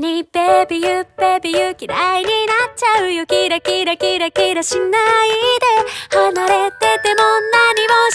にベビーユベビーユ嫌いになっちゃうよ。キラキラキラキラしないで。離れてても何も